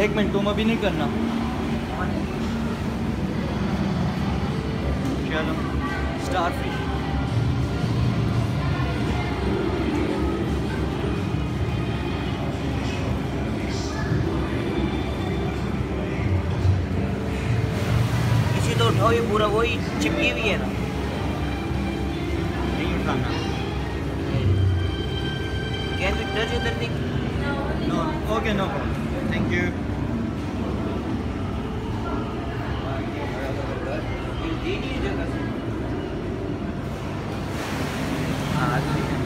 एक मिनट तुम अभी नहीं करना। चलो स्टार फ़िश इसी तो उठाओ ये पूरा वही चिपकी हुई है ना। नहीं उठाना। कैन वी टच इधर देखिए no okay no thank you हाँ जगह हाँ।